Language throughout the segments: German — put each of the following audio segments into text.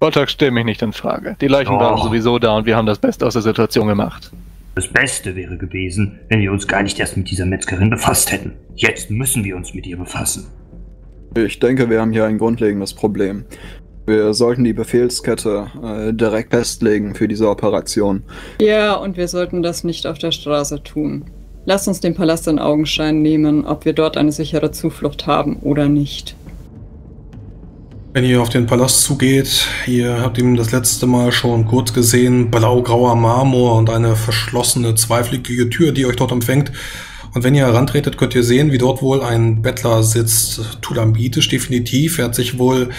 Voltax stell mich nicht in Frage. Die Leichen Doch. waren sowieso da und wir haben das Beste aus der Situation gemacht. Das Beste wäre gewesen, wenn wir uns gar nicht erst mit dieser Metzgerin befasst hätten. Jetzt müssen wir uns mit ihr befassen. Ich denke, wir haben hier ein grundlegendes Problem. Wir sollten die Befehlskette äh, direkt festlegen für diese Operation. Ja, und wir sollten das nicht auf der Straße tun. Lasst uns den Palast in Augenschein nehmen, ob wir dort eine sichere Zuflucht haben oder nicht. Wenn ihr auf den Palast zugeht, ihr habt ihn das letzte Mal schon kurz gesehen, blau-grauer Marmor und eine verschlossene zweiflickige Tür, die euch dort empfängt. Und wenn ihr herantretet, könnt ihr sehen, wie dort wohl ein Bettler sitzt. Tulamitisch definitiv. Er hat sich wohl,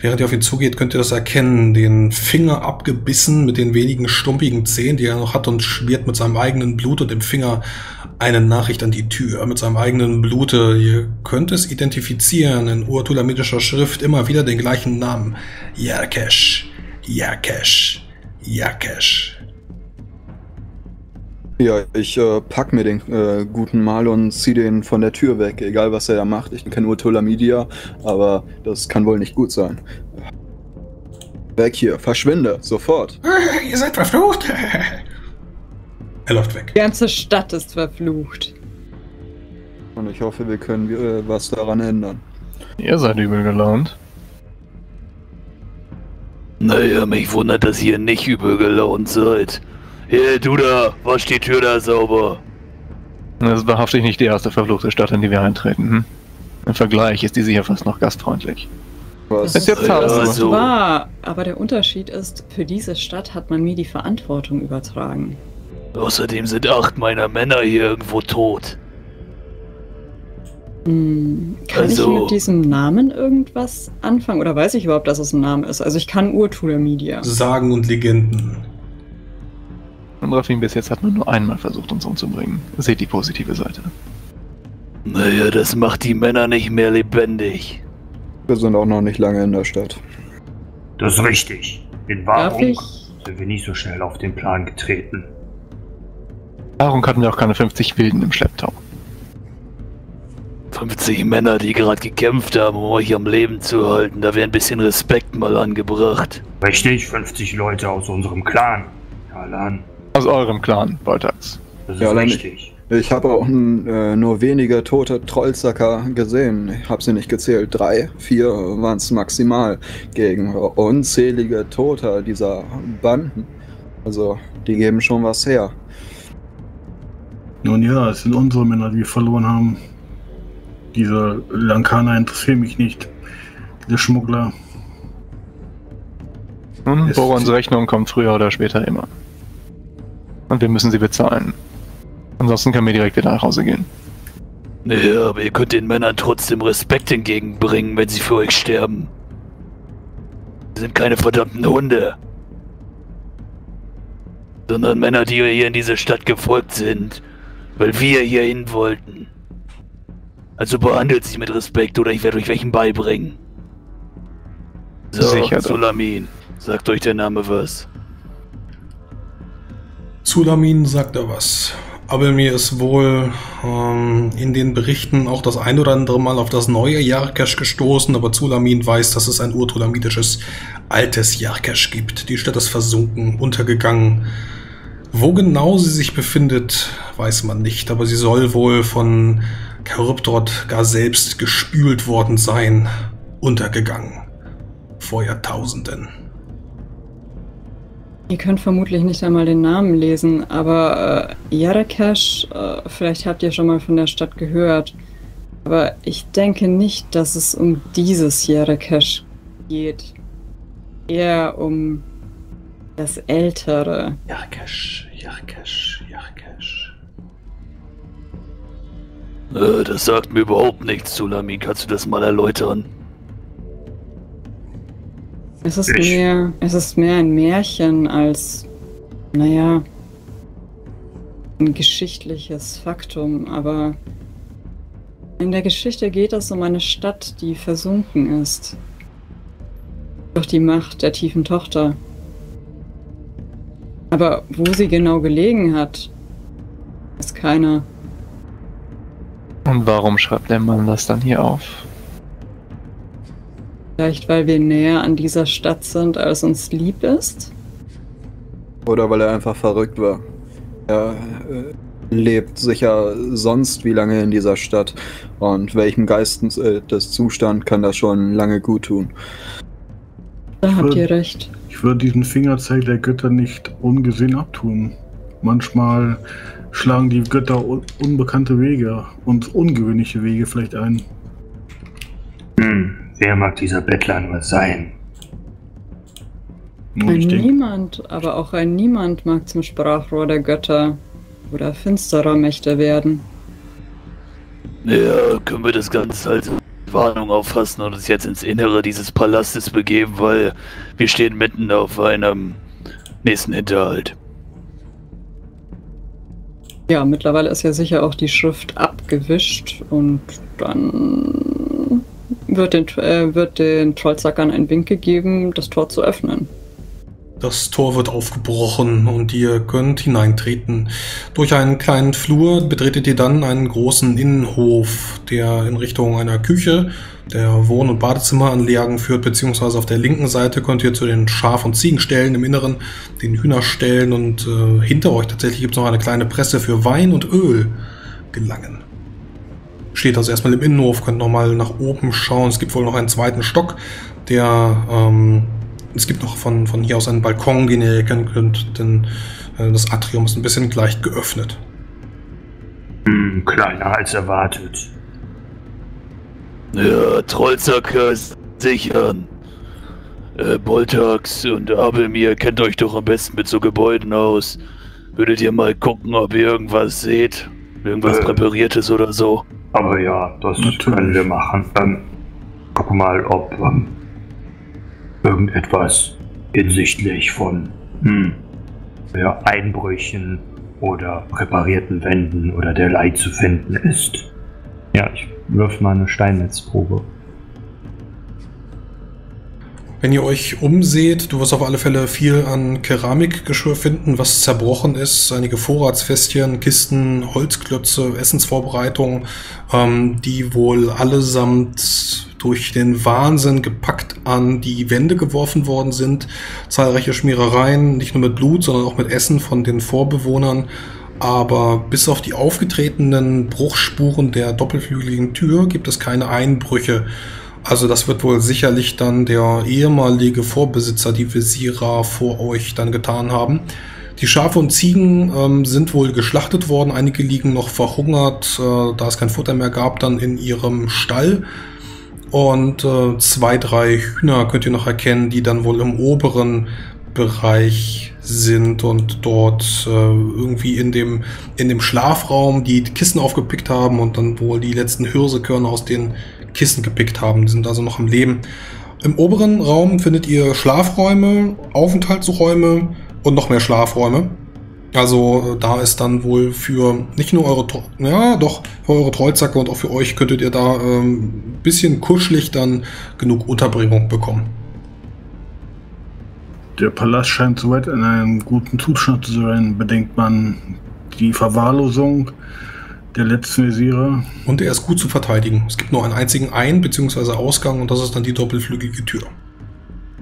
während ihr auf ihn zugeht, könnt ihr das erkennen, den Finger abgebissen mit den wenigen stumpigen Zehen, die er noch hat und schmiert mit seinem eigenen Blut und dem Finger eine Nachricht an die Tür mit seinem eigenen Blute. Ihr könnt es identifizieren in urtulamitischer Schrift immer wieder den gleichen Namen. Yarkesh, Yarkesh, Yarkesh. Ja, ich äh, pack mir den äh, guten Mal und zieh den von der Tür weg, egal was er da macht. Ich kenne nur Tulamidia, aber das kann wohl nicht gut sein. Weg hier, verschwinde, sofort. Ihr seid verflucht. er läuft weg. Die ganze Stadt ist verflucht. Und ich hoffe, wir können äh, was daran ändern. Ihr seid übel gelaunt. Naja, mich wundert, dass ihr nicht übel gelaunt seid. Hey, du da, wasch die Tür da sauber. Das ist wahrhaftig nicht die erste verfluchte Stadt, in die wir eintreten. Hm? Im Vergleich ist die sicher fast noch gastfreundlich. Was? Ist jetzt Ja, Hause. Das ist so. wahr, aber der Unterschied ist, für diese Stadt hat man mir die Verantwortung übertragen. Außerdem sind acht meiner Männer hier irgendwo tot. Hm, kann ich Also- mit diesem Namen irgendwas anfangen? Oder weiß ich überhaupt, dass es ein Name ist? Also ich kann Urtuler Media. Sagen und Legenden. Und Rafin bis jetzt hat man nur einmal versucht, uns umzubringen. Seht die positive Seite. Naja, das macht die Männer nicht mehr lebendig. Wir sind auch noch nicht lange in der Stadt. Das ist richtig. In Wahrung sind wir nicht so schnell auf den Plan getreten. Darum hatten wir auch keine 50 Wilden im Schlepptau. 50 Männer, die gerade gekämpft haben, um euch am Leben zu halten. Da wäre ein bisschen Respekt mal angebracht. Richtig, 50 Leute aus unserem Clan. Ja, Alan, Aus eurem Clan, Voltax. das ist Ja, richtig. Ich habe auch äh, nur wenige tote Trollsacker gesehen. Ich habe sie nicht gezählt. Drei, vier waren es maximal gegen unzählige Tote dieser Banden. Also, die geben schon was her. Nun ja, es sind unsere Männer, die wir verloren haben. Diese Lankaner interessieren mich nicht. Diese Schmuggler. Nun, Es- Borons Rechnung kommt früher oder später immer. Und wir müssen sie bezahlen. Ansonsten können wir direkt wieder nach Hause gehen. Ja, aber ihr könnt den Männern trotzdem Respekt entgegenbringen, wenn sie für euch sterben. Sie sind keine verdammten Hunde. Sondern Männer, die hier in diese Stadt gefolgt sind, weil wir hier hin wollten. Also behandelt sie mit Respekt oder ich werde euch welchen beibringen. So, Sicher. Sulamin, sagt euch der Name was. Zulamin sagt er was. Aber mir ist wohl ähm, in den Berichten auch das ein oder andere Mal auf das neue Jarkesch gestoßen, aber Zulamin weiß, dass es ein urtulamitisches altes Jarkesch gibt. Die Stadt ist versunken, untergegangen. Wo genau sie sich befindet, weiß man nicht, aber sie soll wohl von Charybdot gar selbst gespült worden sein, untergegangen. Vor Jahrtausenden. Ihr könnt vermutlich nicht einmal den Namen lesen, aber äh, Yarakesh, äh, vielleicht habt ihr schon mal von der Stadt gehört. Aber ich denke nicht, dass es um dieses Yarakesh geht. Eher um das Ältere. Jarkesch, Jarkesch, Jarkesch. Äh, das sagt mir überhaupt nichts, Sulamin. Kannst du das mal erläutern? Es ist Ich- mehr, es ist mehr ein Märchen als, naja, ein geschichtliches Faktum, aber in der Geschichte geht es um eine Stadt, die versunken ist. Durch die Macht der tiefen Tochter. Aber wo sie genau gelegen hat, ist keiner. Und warum schreibt der Mann das dann hier auf? Vielleicht, weil wir näher an dieser Stadt sind, als uns lieb ist? Oder weil er einfach verrückt war. Er äh, lebt sicher sonst wie lange in dieser Stadt. Und welchem Geisteszustand äh, kann das schon lange gut tun? Da habt würd- ihr recht. Ich würde diesen Fingerzeig der Götter nicht ungesehen abtun. Manchmal schlagen die Götter un unbekannte Wege und ungewöhnliche Wege vielleicht ein. Hm, wer mag dieser Bettler nur sein? Ein Niemand, aber auch ein Niemand mag zum Sprachrohr der Götter oder finsterer Mächte werden. Ja, können wir das Ganze als Warnung auffassen und uns jetzt ins Innere dieses Palastes begeben, weil wir stehen mitten auf einem nächsten Hinterhalt. Ja, mittlerweile ist ja sicher auch die Schrift abgewischt und dann wird den, äh, wird den Trollsackern ein Wink gegeben, das Tor zu öffnen. Das Tor wird aufgebrochen und ihr könnt hineintreten. Durch einen kleinen Flur betretet ihr dann einen großen Innenhof, der in Richtung einer Küche, der Wohn- und Badezimmeranlagen führt, beziehungsweise auf der linken Seite könnt ihr zu den Schaf- und Ziegenställen, im Inneren den Hühnerställen und äh, hinter euch tatsächlich gibt es noch eine kleine Presse für Wein und Öl gelangen. Steht also erstmal im Innenhof, könnt nochmal nach oben schauen. Es gibt wohl noch einen zweiten Stock, der ähm, es gibt noch von, von hier aus einen Balkon, den ihr erkennen könnt, denn äh, das Atrium ist ein bisschen leicht geöffnet. Hm, kleiner als erwartet. Ja, Trollsacker ist sichern. Äh, Boltax und Abelmir kennt euch doch am besten mit so Gebäuden aus. Würdet ihr mal gucken, ob ihr irgendwas seht? Irgendwas Äh. Präpariertes oder so? Aber ja, das Natürlich. können wir machen. Ähm, guck mal, ob ähm, irgendetwas hinsichtlich von hm, ja, Einbrüchen oder präparierten Wänden oder derlei zu finden ist. Ja, ich wirf mal eine Steinmetzprobe. Wenn ihr euch umseht, du wirst auf alle Fälle viel an Keramikgeschirr finden, was zerbrochen ist. Einige Vorratsfestchen, Kisten, Holzklötze, Essensvorbereitungen, ähm, die wohl allesamt durch den Wahnsinn gepackt an die Wände geworfen worden sind. Zahlreiche Schmierereien, nicht nur mit Blut, sondern auch mit Essen von den Vorbewohnern. Aber bis auf die aufgetretenen Bruchspuren der doppelflügeligen Tür gibt es keine Einbrüche. Also das wird wohl sicherlich dann der ehemalige Vorbesitzer, die Visira, vor euch dann getan haben. Die Schafe und Ziegen ähm, sind wohl geschlachtet worden. Einige liegen noch verhungert, äh, da es kein Futter mehr gab, dann in ihrem Stall. Und äh, zwei, drei Hühner könnt ihr noch erkennen, die dann wohl im oberen Bereich sind und dort äh, irgendwie in dem, in dem Schlafraum die Kissen aufgepickt haben und dann wohl die letzten Hirsekörner aus den Kissen gepickt haben. Die sind also noch am Leben. Im oberen Raum findet ihr Schlafräume, Aufenthaltsräume und noch mehr Schlafräume. Also äh, da ist dann wohl für nicht nur eure, ja doch, für eure Trollzacke und auch für euch könntet ihr da ähm, bisschen kuschelig dann genug Unterbringung bekommen. Der Palast scheint soweit in einem guten Zustand zu sein. Bedenkt man die Verwahrlosung der letzten Visiere. Und er ist gut zu verteidigen. Es gibt nur einen einzigen Ein- bzw. Ausgang und das ist dann die doppelflügige Tür.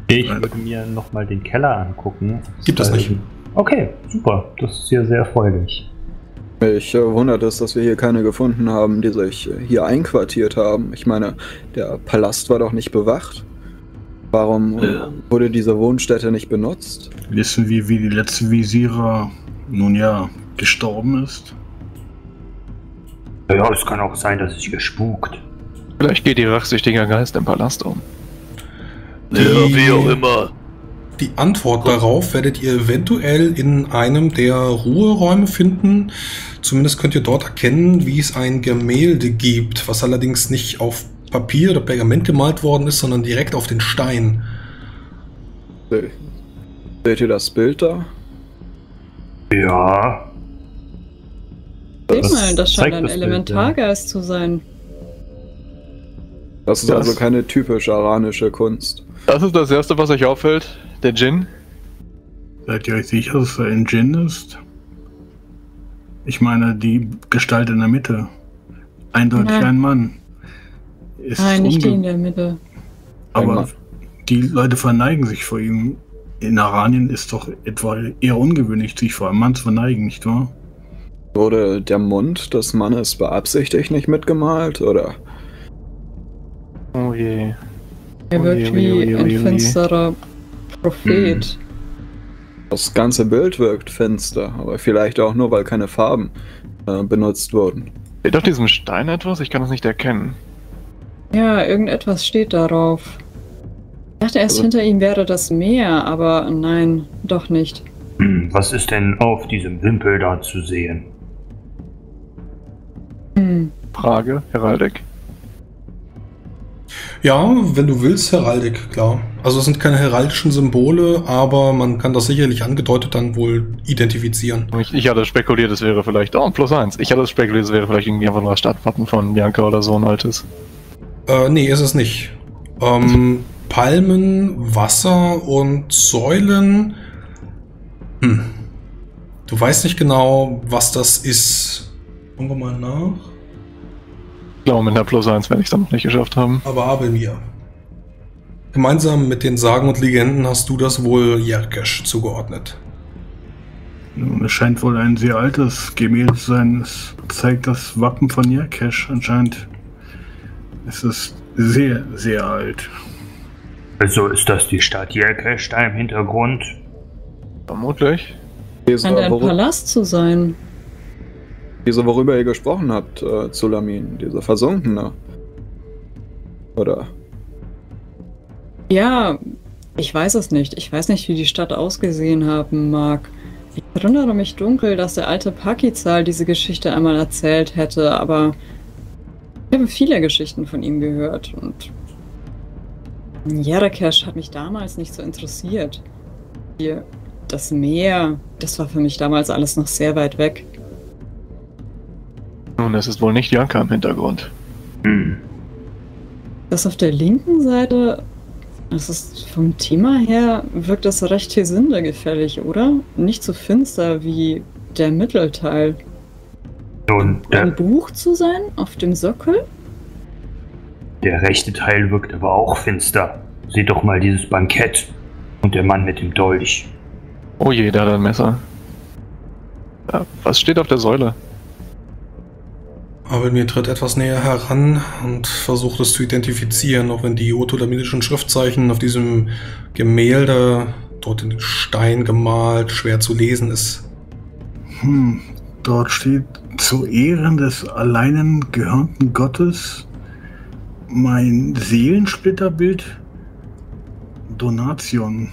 Ich würde mir nochmal den Keller angucken. Gibt es nicht. Okay, super. Das ist ja sehr erfreulich. Mich äh, wundert es, dass wir hier keine gefunden haben, die sich äh, hier einquartiert haben. Ich meine, der Palast war doch nicht bewacht. Warum äh, Ja. wurde diese Wohnstätte nicht benutzt? Wissen wir, wie die letzte Visiere nun ja gestorben ist? Ja, es kann auch sein, dass es hier spukt. Vielleicht geht ihr rachsüchtiger Geist im Palast um. Ja, wie auch immer. Die Antwort darauf werdet ihr eventuell in einem der Ruheräume finden. Zumindest könnt ihr dort erkennen, wie es ein Gemälde gibt, was allerdings nicht auf Papier oder Pergament gemalt worden ist, sondern direkt auf den Stein. Se- Seht ihr das Bild da? Ja, Das mal, das scheint ein das Bild, Elementargeist zu sein. Das ist Das- also keine typisch aranische Kunst. Das ist das Erste, was euch auffällt. Der Djinn. Seid ihr euch sicher, dass er ein Djinn ist? Ich meine, die Gestalt in der Mitte. Eindeutig Nein. ein Mann. Ist Nein, nicht die in der Mitte. Aber die Leute verneigen sich vor ihm. In Aranien ist doch etwa eher ungewöhnlich, sich vor einem Mann zu verneigen, nicht wahr? Wurde der Mund des Mannes beabsichtigt nicht mitgemalt? Oder Oh je. Er wirkt ui, wie ui, ui, ein ui. finsterer Prophet. das ganze Bild wirkt finster, aber vielleicht auch nur, weil keine Farben äh, benutzt wurden. Steht auf diesem Stein etwas? Ich kann es nicht erkennen. Ja, irgendetwas steht darauf. Ich dachte erst, Also- hinter ihm wäre das Meer, aber nein, doch nicht. Hm, was ist denn auf diesem Wimpel da zu sehen? Frage, Heraldik. Ja, wenn du willst, Heraldik, klar. Also es sind keine heraldischen Symbole, aber man kann das sicherlich angedeutet dann wohl identifizieren. Ich, ich hatte spekuliert, es wäre vielleicht. Oh, plus eins. Ich hatte spekuliert, es wäre vielleicht irgendwie einfach nur das Stadtwappen von Bianca oder so ein altes. Äh, nee, ist es nicht. Ähm, Palmen, Wasser und Säulen. Hm. Du weißt nicht genau, was das ist. Gucken wir mal nach. Ich glaube, mit einer plus eins werde ich es dann noch nicht geschafft haben. Aber Abelmir. Gemeinsam mit den Sagen und Legenden hast du das wohl Jerkesch zugeordnet. Nun, es scheint wohl ein sehr altes Gemälde zu sein. Es zeigt das Wappen von Yerkesh anscheinend. Es ist sehr, sehr alt. Also ist das die Stadt Jelkesh da im Hintergrund? Vermutlich. Diese, Scheint ein Palast zu sein. Diese worüber ihr gesprochen habt, äh, Zulamin, diese versunkene. Oder? Ja, ich weiß es nicht. Ich weiß nicht, wie die Stadt ausgesehen haben mag. Ich erinnere mich dunkel, dass der alte Pakizal diese Geschichte einmal erzählt hätte, aber ich habe viele Geschichten von ihm gehört und Jerakesh hat mich damals nicht so interessiert. Das Meer, das war für mich damals alles noch sehr weit weg. Nun, es ist wohl nicht Bianca im Hintergrund. Hm. Das auf der linken Seite, das ist vom Thema her, wirkt das recht Hesinde gefällig, oder? Nicht so finster wie der Mittelteil. Nun, Ein der, Buch zu sein auf dem Sockel? der rechte Teil wirkt aber auch finster. Sieh doch mal dieses Bankett und der Mann mit dem Dolch. Oh je, der hat ein Messer. Ja, was steht auf der Säule? Abelmir tritt etwas näher heran und versucht es zu identifizieren, auch wenn die otodaminischen Schriftzeichen auf diesem Gemälde, dort in den Stein gemalt, schwer zu lesen ist. Hm, dort steht zu Ehren des alleinen gehörnten Gottes mein Seelensplitterbild Donation.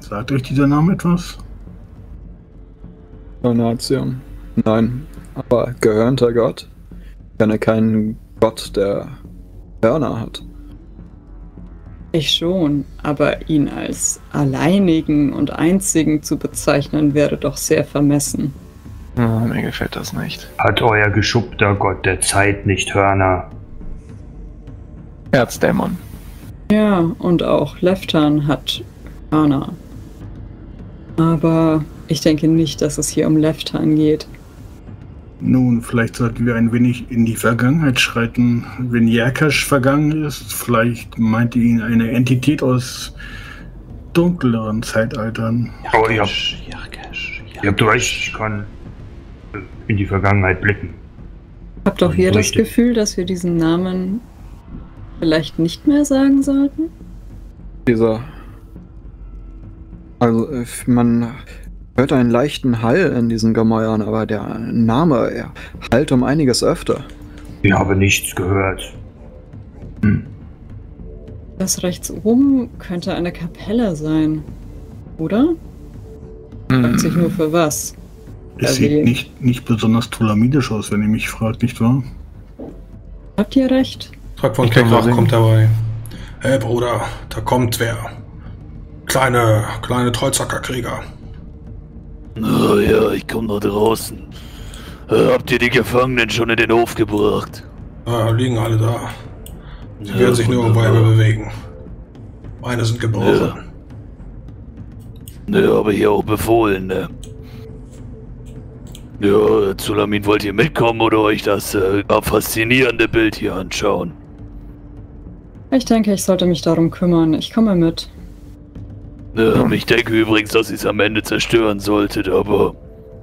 Sagt euch dieser Name etwas? Donation? Nein, aber gehörnter Gott? Ich kenne keinen Gott, der Hörner hat. Ich schon, aber ihn als alleinigen und einzigen zu bezeichnen wäre doch sehr vermessen. Ah, mir gefällt das nicht. Hat euer geschuppter Gott der Zeit nicht Hörner? Erzdämon. Ja, und auch Leftan hat Hörner. Aber ich denke nicht, dass es hier um Leftan geht. Nun, vielleicht sollten wir ein wenig in die Vergangenheit schreiten. Wenn Jerkasch vergangen ist, vielleicht meinte ihn eine Entität aus dunkleren Zeitaltern. Oh, ihr habt, ihr habt recht, ich kann in die Vergangenheit blicken. Habt doch ihr das. Gefühl, dass wir diesen Namen vielleicht nicht mehr sagen sollten? Dieser. Also, äh, man hört einen leichten Hall in diesen Gemäuern, aber der Name er hallt um einiges öfter. Ich habe nichts gehört. Hm. Das rechts oben könnte eine Kapelle sein. Oder? Fragt sich nur für was. Es Also sieht die- nicht, nicht besonders tulamidisch aus, wenn ihr mich fragt, nicht wahr? Habt ihr recht? Trag von Kekrach kommt dabei. Hey Bruder, da kommt wer. Kleine, kleine Trollzackerkrieger. Oh ja, ich komm nach draußen. Habt ihr die Gefangenen schon in den Hof gebracht? Äh, liegen alle da. Sie Ja, werden sich nirgendwo wunderbar. mehr bewegen. Beine sind gebrochen. Ja. Ja, aber hier auch befohlen, ne? Ja, Zulamin, wollt ihr mitkommen oder euch das äh, faszinierende Bild hier anschauen? Ich denke, ich sollte mich darum kümmern. Ich komme mit. Ähm, ich denke übrigens, dass ihr es am Ende zerstören solltet, aber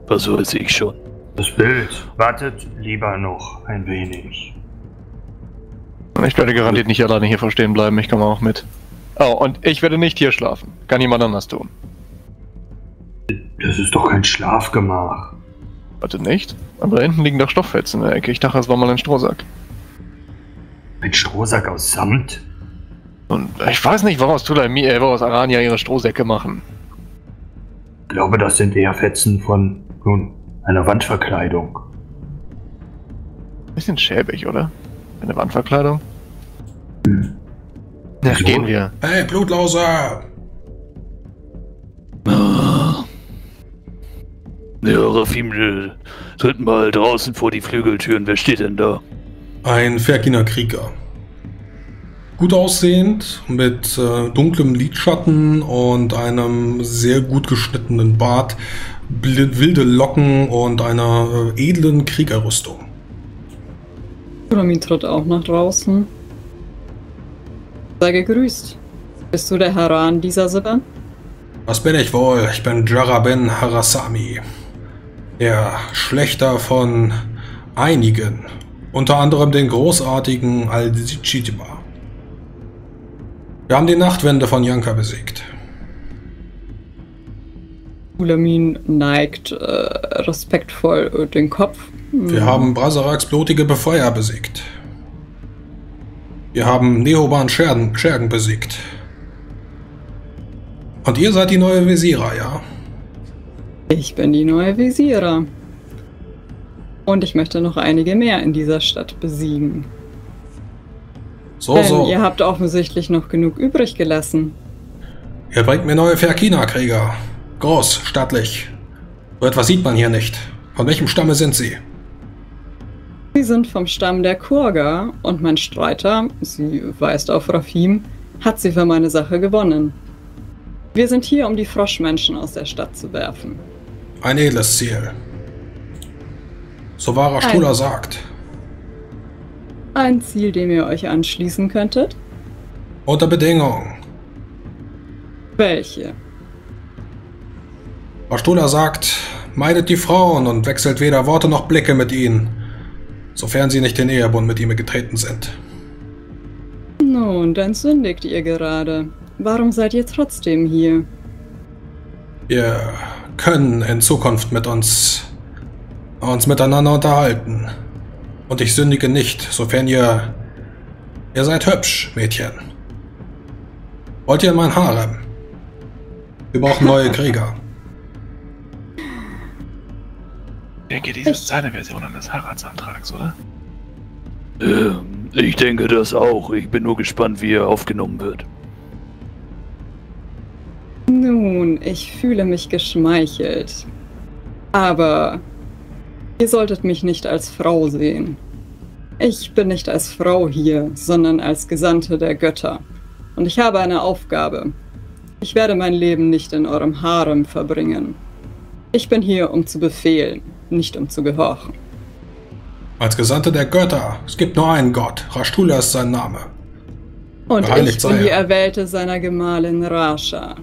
was weiß ich schon. Das Bild. Wartet lieber noch ein wenig. Ich werde garantiert nicht alleine hier verstehen bleiben, ich komme auch mit. Oh, und ich werde nicht hier schlafen. Kann jemand anders tun. Das ist doch kein Schlafgemach. Warte nicht? Aber da hinten liegen doch Stofffetzen in der Ecke. Ich dachte, es war mal ein Strohsack. Ein Strohsack aus Samt? Und ich weiß nicht, woraus Tulami, äh, woraus Arania ihre Strohsäcke machen. Ich glaube, das sind eher Fetzen von, nun, einer Wandverkleidung. Bisschen schäbig, oder? Eine Wandverkleidung? Hm. Na, So. gehen wir. Hey, Blutlauser! Ja, Rafim, tritt mal draußen vor die Flügeltüren. Wer steht denn da? Ein Ferkiner Krieger. Gut aussehend, mit äh, dunklem Lidschatten und einem sehr gut geschnittenen Bart, wilde Locken und einer äh, edlen Kriegerrüstung. Kuramin tritt auch nach draußen. Sei gegrüßt. Bist du der Haran dieser Sippe? Was bin ich wohl? Ich bin Jaraben Harasami. Der Schlechter von einigen. Unter anderem den großartigen Al-Zichitiba. Wir haben die Nachtwende von Yanka besiegt. Kulamin neigt äh, respektvoll äh, den Kopf. Wir haben Brasaraks blutige Befreier besiegt. Wir haben Neoban Schergen, Schergen besiegt. Und ihr seid die neue Vesira, ja? Ich bin die neue Visira. Und ich möchte noch einige mehr in dieser Stadt besiegen. So, Denn so. ihr habt offensichtlich noch genug übrig gelassen. Ihr bringt mir neue Ferkina-Krieger. Groß, stattlich. So etwas sieht man hier nicht. Von welchem Stamme sind sie? Sie sind vom Stamm der Kurga und mein Streiter, sie weist auf Rafim, hat sie für meine Sache gewonnen. Wir sind hier, um die Froschmenschen aus der Stadt zu werfen. Ein edles Ziel. So Stula Ein- sagt. Ein Ziel, dem ihr euch anschließen könntet? Unter Bedingung. Welche? Stula sagt, meidet die Frauen und wechselt weder Worte noch Blicke mit ihnen, sofern sie nicht in Ehebund mit ihm getreten sind. Nun, dann sündigt ihr gerade. Warum seid ihr trotzdem hier? Wir können in Zukunft mit uns uns miteinander unterhalten. Und ich sündige nicht, sofern ihr ihr seid hübsch, Mädchen. Wollt ihr in mein Harem? Wir brauchen neue Krieger. Ich denke, dies ist seine Version eines Heiratsantrags, oder? Ähm, ich denke das auch. Ich bin nur gespannt, wie er aufgenommen wird. Nun, ich fühle mich geschmeichelt. Aber ihr solltet mich nicht als Frau sehen. Ich bin nicht als Frau hier, sondern als Gesandte der Götter. Und ich habe eine Aufgabe. Ich werde mein Leben nicht in eurem Harem verbringen. Ich bin hier, um zu befehlen, nicht um zu gehorchen. Als Gesandte der Götter. Es gibt nur einen Gott. Rashtula ist sein Name. Und Geheiligt ich bin die er. Erwählte seiner Gemahlin Rasha,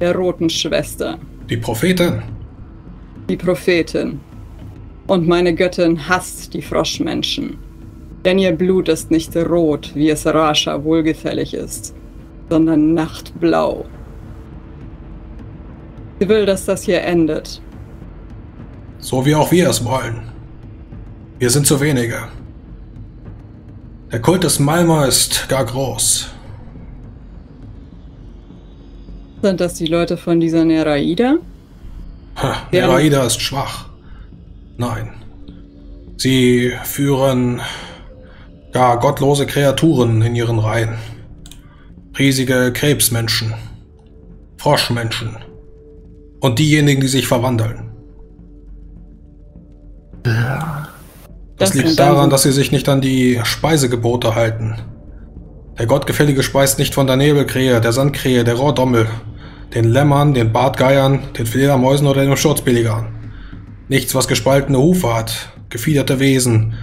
der roten Schwester. Die Prophetin. die Prophetin. Und meine Göttin hasst die Froschmenschen. Denn ihr Blut ist nicht rot, wie es Rasha wohlgefällig ist, sondern nachtblau. Sie will, dass das hier endet. So wie auch wir es wollen. Wir sind zu wenige. Der Kult des Malma ist gar groß. Sind das die Leute von dieser Neraida? Ha. Neraida ist schwach. Nein. Sie führen gar gottlose Kreaturen in ihren Reihen. Riesige Krebsmenschen. Froschmenschen. Und diejenigen, die sich verwandeln. Das, sind liegt daran, dass sie sich nicht an die Speisegebote halten. Der Gottgefällige speist nicht von der Nebelkrähe, der Sandkrähe, der Rohrdommel, den Lämmern, den Bartgeiern, den Fledermäusen oder dem Sturzpelikan. Nichts, was gespaltene Hufe hat, gefiederte Wesen,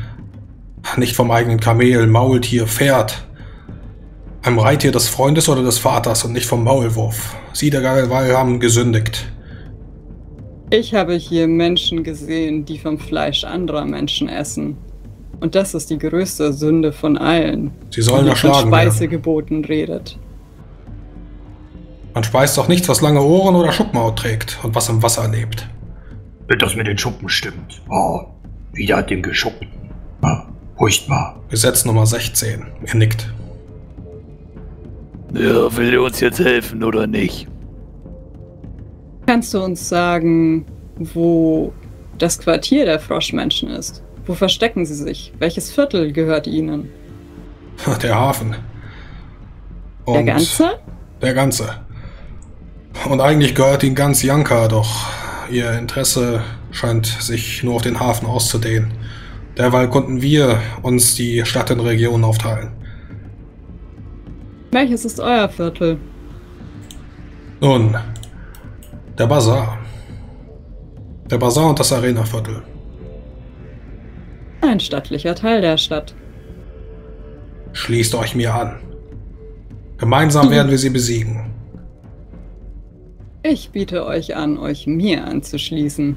nicht vom eigenen Kamel, Maultier, Pferd, Einem Reittier des Freundes oder des Vaters und nicht vom Maulwurf. Sie, der Galwal, haben gesündigt. Ich habe hier Menschen gesehen, die vom Fleisch anderer Menschen essen. Und das ist die größte Sünde von allen. Sie sollen ihr von erschlagen werden. Speisegeboten redet. Man speist doch nichts, was lange Ohren oder Schuppmaut trägt und was im Wasser lebt. Wenn das mit den Schuppen stimmt. Oh, wieder hat dem geschuppt. Ah, furchtbar. Gesetz Nummer 16. Er nickt. Ja, will er uns jetzt helfen oder nicht? Kannst du uns sagen, wo das Quartier der Froschmenschen ist? Wo verstecken sie sich? Welches Viertel gehört ihnen? Der Hafen. Der Und ganze? Der ganze. Und eigentlich gehört ihnen ganz Janka, doch ihr Interesse scheint sich nur auf den Hafen auszudehnen. Derweil konnten wir uns die Stadt in Regionen aufteilen. Welches ist euer Viertel? Nun, der Bazar. Der Bazar und das Arena-Viertel. Ein stattlicher Teil der Stadt. Schließt euch mir an. Gemeinsam werden wir sie besiegen. Ich biete euch an, euch mir anzuschließen.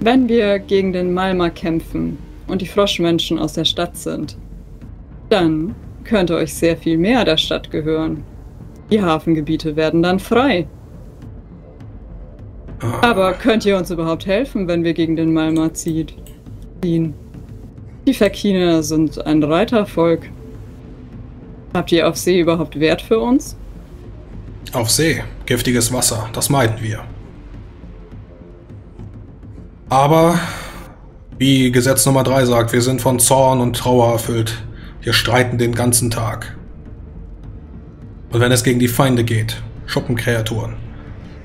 Wenn wir gegen den Malma kämpfen und die Froschmenschen aus der Stadt sind, dann könnte euch sehr viel mehr der Stadt gehören. Die Hafengebiete werden dann frei. Aber könnt ihr uns überhaupt helfen, wenn wir gegen den Malma ziehen? Die Verkiner sind ein Reitervolk. Habt ihr auf See überhaupt Wert für uns? Auf See, giftiges Wasser, das meiden wir. Aber, wie Gesetz Nummer 3 sagt, wir sind von Zorn und Trauer erfüllt. Wir streiten den ganzen Tag. Und wenn es gegen die Feinde geht, Schuppenkreaturen,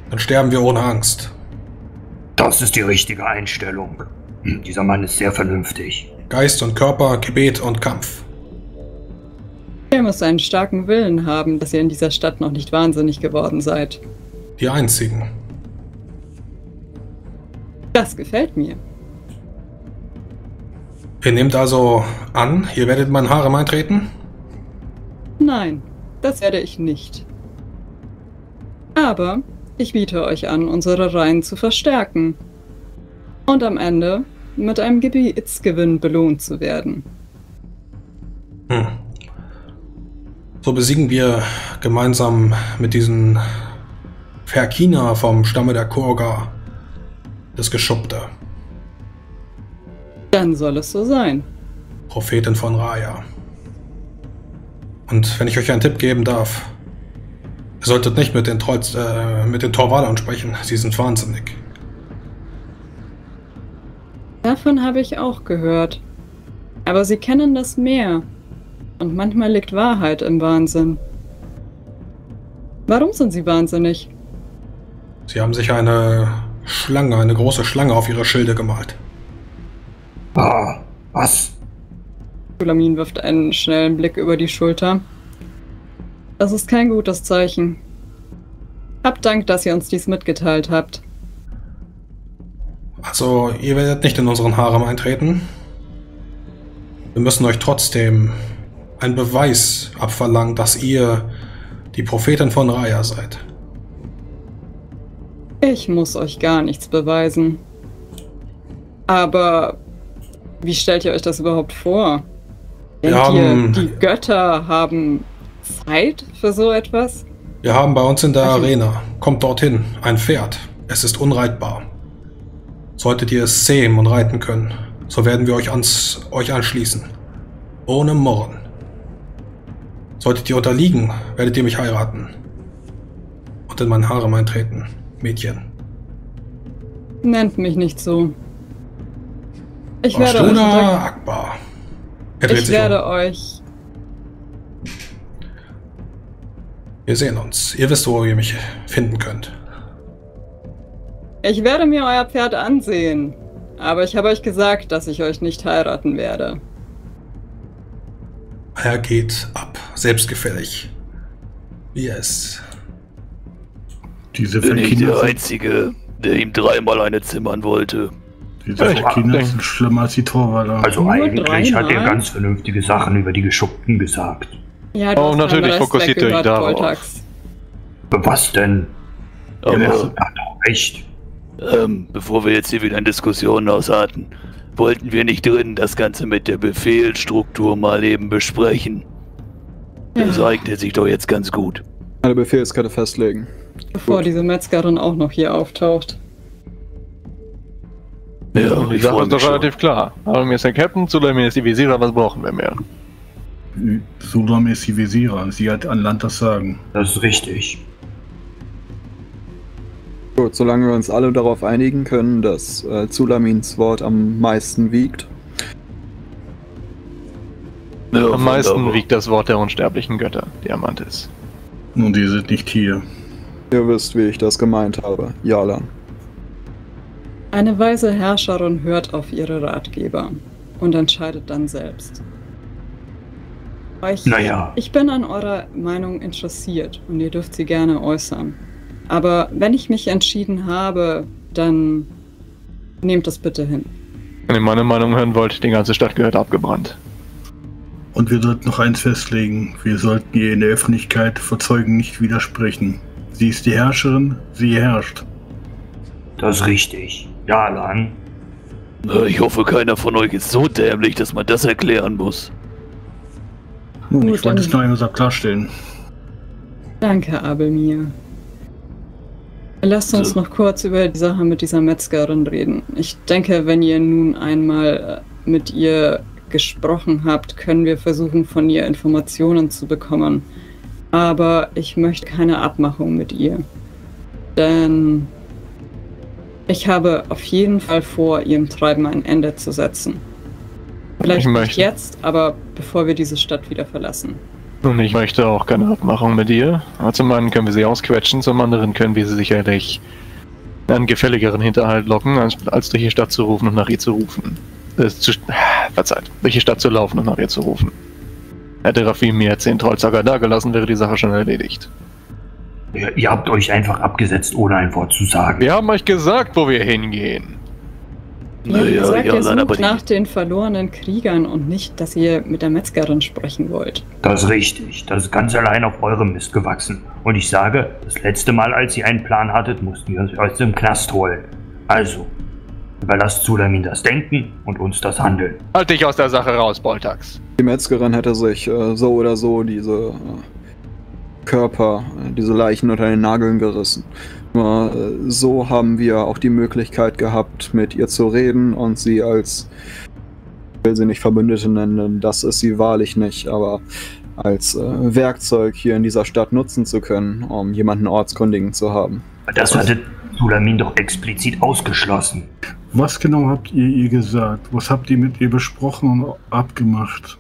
dann sterben wir ohne Angst. Das ist die richtige Einstellung. Dieser Mann ist sehr vernünftig. Geist und Körper, Gebet und Kampf. Ihr müsst einen starken Willen haben, dass ihr in dieser Stadt noch nicht wahnsinnig geworden seid. Die einzigen. Das gefällt mir. Ihr nehmt also an, ihr werdet in mein Harem eintreten? Nein, das werde ich nicht. Aber ich biete euch an, unsere Reihen zu verstärken. Und am Ende mit einem Gebietsgewinn belohnt zu werden. Hm. So besiegen wir gemeinsam mit diesen Verkina vom Stamme der Kurga das Geschuppte, Dann soll es so sein. Prophetin von Raya. Und wenn ich euch einen Tipp geben darf, ihr solltet nicht mit den, Trolls, äh, mit den Torwalern sprechen, sie sind wahnsinnig. Davon habe ich auch gehört. Aber sie kennen das Meer. Und manchmal liegt Wahrheit im Wahnsinn. Warum sind sie wahnsinnig? Sie haben sich eine Schlange, eine große Schlange auf ihre Schilde gemalt. Ah, was? Sulamin wirft einen schnellen Blick über die Schulter. Das ist kein gutes Zeichen. Habt Dank, dass ihr uns dies mitgeteilt habt. Also, ihr werdet nicht in unseren Harem eintreten. Wir müssen euch trotzdem einen Beweis abverlangen, dass ihr die Prophetin von Raya seid. Ich muss euch gar nichts beweisen. Aber wie stellt ihr euch das überhaupt vor? Denkt haben- ihr, die Götter haben Zeit für so etwas? Wir haben bei uns in der Okay. Arena, kommt dorthin, ein Pferd. Es ist unreitbar. Solltet ihr es zähmen und reiten können, so werden wir euch, ans, euch anschließen. Ohne Murren. Solltet ihr unterliegen, werdet ihr mich heiraten. Und in mein Harem eintreten, Mädchen. Nennt mich nicht so. Ich werde euch Ashtuna unter Akbar. Ich werde um. euch. Wir sehen uns. Ihr wisst, wo ihr mich finden könnt. Ich werde mir euer Pferd ansehen. Aber ich habe euch gesagt, dass ich euch nicht heiraten werde. Er geht ab, selbstgefällig. Wie er ist. Diese Bin ich der Einzige, der ihm dreimal eine zimmern wollte. Die Ja, ich Kinder sind schlimmer als die Torwaller. Also Nur eigentlich hat er ganz vernünftige Sachen über die Geschuppten gesagt. Ja, Oh, hast natürlich beim Rest fokussiert ihr euch weggehört, darauf. Was denn? Aber, er hat doch recht. ähm, bevor wir jetzt hier wieder in Diskussionen ausarten, wollten wir nicht drin das Ganze mit der Befehlsstruktur mal eben besprechen. Das eignet sich doch jetzt ganz gut. Eine Befehlskette festlegen. Bevor Gut. diese Metzgerin auch noch hier auftaucht. Ja, Und die ich Sache freu ist doch relativ klar. Armin ist der Captain, Suleiman ist die Visierer, was brauchen wir mehr? Sulam ist die Visierer. Sie hat an Land das Sagen. Das ist richtig. Gut, solange wir uns alle darauf einigen können, dass äh, Zulamins Wort am meisten wiegt. Ja, Am meisten wiegt das Wort der unsterblichen Götter, Diamantis. Nun, die sind nicht hier. Ihr wisst, wie ich das gemeint habe. Jalan. Eine weise Herrscherin hört auf ihre Ratgeber und entscheidet dann selbst. Ich, Naja. ich bin an eurer Meinung interessiert und ihr dürft sie gerne äußern. Aber wenn ich mich entschieden habe, dann nehmt das bitte hin. Wenn ihr meine Meinung hören wollt, die ganze Stadt gehört abgebrannt. Und wir sollten noch eins festlegen. Wir sollten ihr in der Öffentlichkeit vor Zeugen nicht widersprechen. Sie ist die Herrscherin, sie herrscht. Das ist richtig. Ja, Lan. Ich hoffe, keiner von euch ist so dämlich, dass man das erklären muss. Nun, Gut, ich wollte es noch einmal klarstellen. Danke, Abelmir. Lasst uns So. noch kurz über die Sache mit dieser Metzgerin reden. Ich denke, wenn ihr nun einmal äh, mit ihr gesprochen habt, können wir versuchen, von ihr Informationen zu bekommen. Aber ich möchte keine Abmachung mit ihr. Denn ich habe auf jeden Fall vor, ihrem Treiben ein Ende zu setzen. Vielleicht Ich nicht jetzt, aber bevor wir diese Stadt wieder verlassen. Und ich möchte auch keine Abmachung mit ihr. Aber Zum einen können wir sie ausquetschen, zum anderen können wir sie sicherlich in einen gefälligeren Hinterhalt locken, als, als durch die Stadt zu rufen und nach ihr zu rufen. Äh, zu, verzeiht, durch die Stadt zu laufen und nach ihr zu rufen. Hätte Rafim mir zehn Trollzacker dagelassen, wäre die Sache schon erledigt. Ihr, ihr habt euch einfach abgesetzt, ohne ein Wort zu sagen. Wir haben euch gesagt, wo wir hingehen. Ja, ihr Naja, sagt, ja, ihr nein, aber sucht die, nach den verlorenen Kriegern und nicht, dass ihr mit der Metzgerin sprechen wollt. Das ist richtig. Das ist ganz allein auf eurem Mist gewachsen. Und ich sage, das letzte Mal, als ihr einen Plan hattet, mussten wir euch aus dem Knast holen. Also, überlasst Sulamin das Denken und uns das Handeln. Halt dich aus der Sache raus, Boltax. Die Metzgerin hätte sich äh, so oder so diese äh, Körper, äh, diese Leichen unter den Nageln gerissen. Nur äh, so haben wir auch die Möglichkeit gehabt, mit ihr zu reden und sie als, ich will sie nicht Verbündete nennen, das ist sie wahrlich nicht, aber als äh, Werkzeug hier in dieser Stadt nutzen zu können, um jemanden ortskundigen zu haben. Das hatte Sulamin doch explizit ausgeschlossen. Was genau habt ihr ihr gesagt? Was habt ihr mit ihr besprochen und abgemacht?